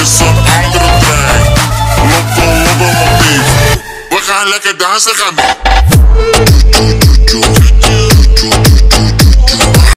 is We gaan lekker dansen, gaan mee.